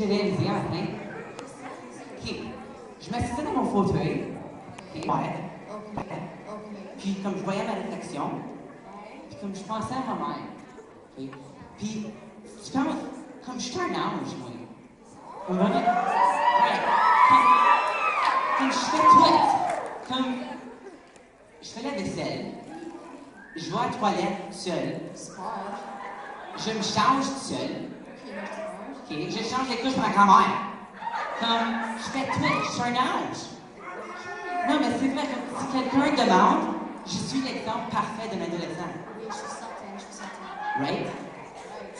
j'ai réalisé à matin? Je m'assistais dans mon fauteuil. Ouais. Puis comme je voyais ma réflexion, puis comme je pensais à ma mère. Puis, penses, comme je suis un ange, moi. Comme. Ouais. Comme, comme je fais tout. Comme. Je fais la vaisselle. Je vais à la toilette seul. Super. Je me change tout seul. Ok, je change les couches pour ma grand-mère. Comme, je fais tout, je suis un ange. Non, mais c'est vrai, si quelqu'un demande, je suis l'exemple parfait d'un adolescent. Oui, je suis certaine, je suis certaine. Right? Right.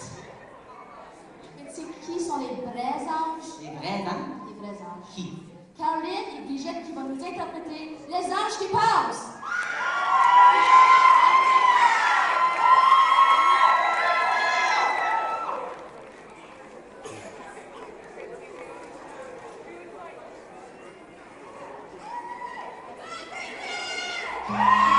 Mais tu sais qui sont les vrais anges? Les vrais anges? Les vrais anges. Qui? Caroline et Brigitte qui vont nous interpréter les anges qui passent. Thank.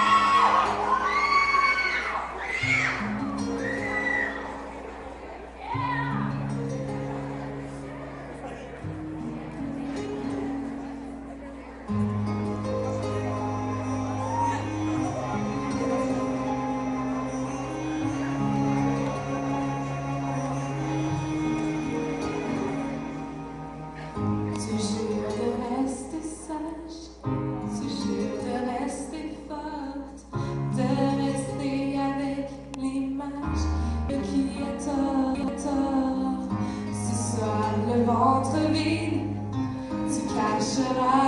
será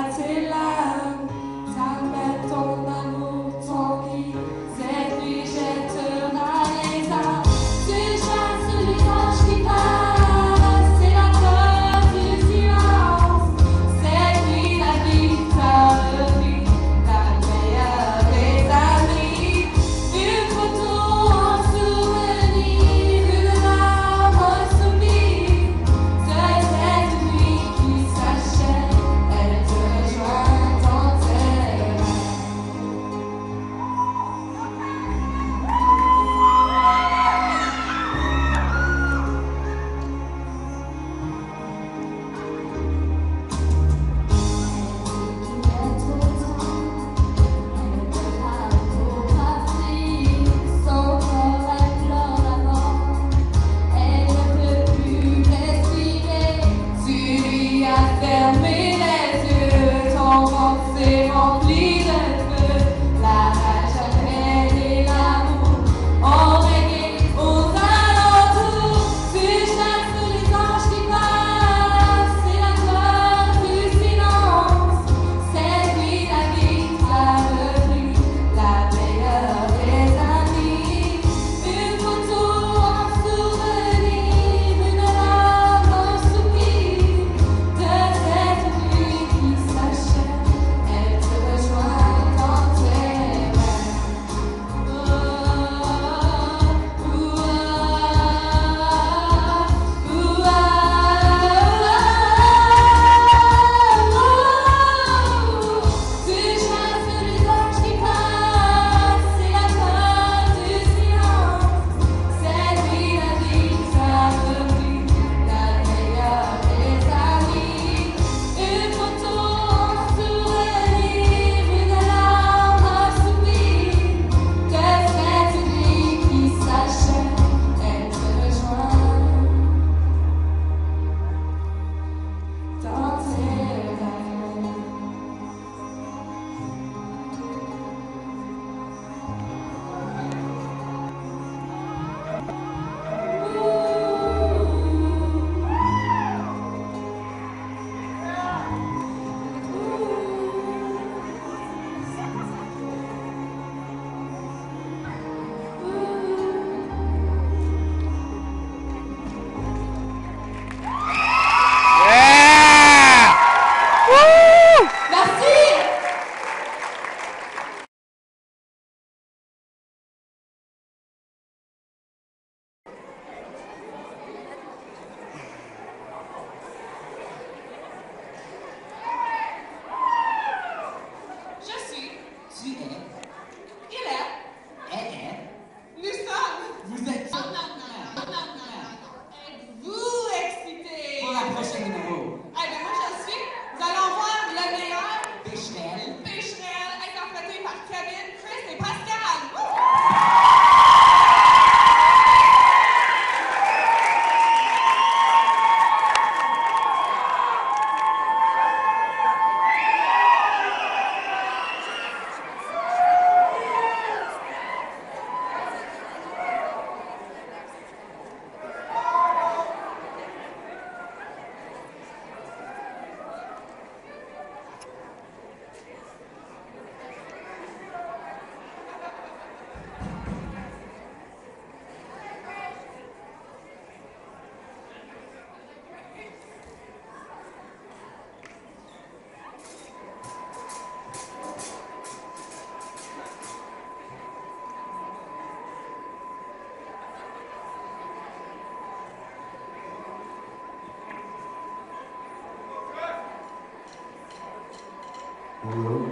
Bonjour.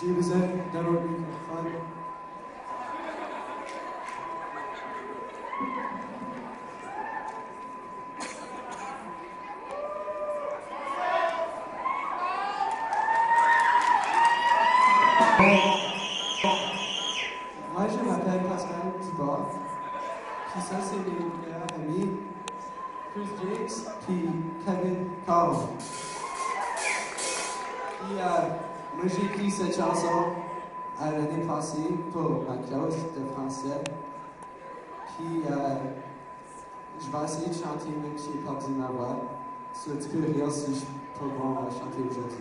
J'ai besoin d'un Chris Jakes, puis Kevin Carl. Puis, euh, moi, j'ai écrit cette chanson à l'année passée pour ma classe de français? Puis, euh, je vais essayer de chanter même si j'ai perdu ma voix. So, tu peux rire si je peux pas chanter aujourd'hui.